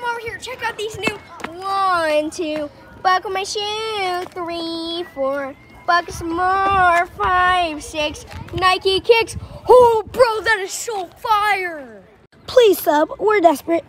come over here. Check out these new one, two, buckle my shoe, three, four, buckle some more, five, six, Nike kicks. Oh, bro, that is so fire. Please sub. We're desperate.